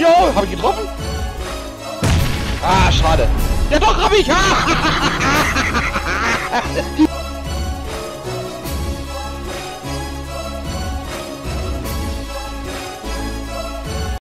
Jo, habe ich getroffen? Ah, schade. Ja doch, hab ich.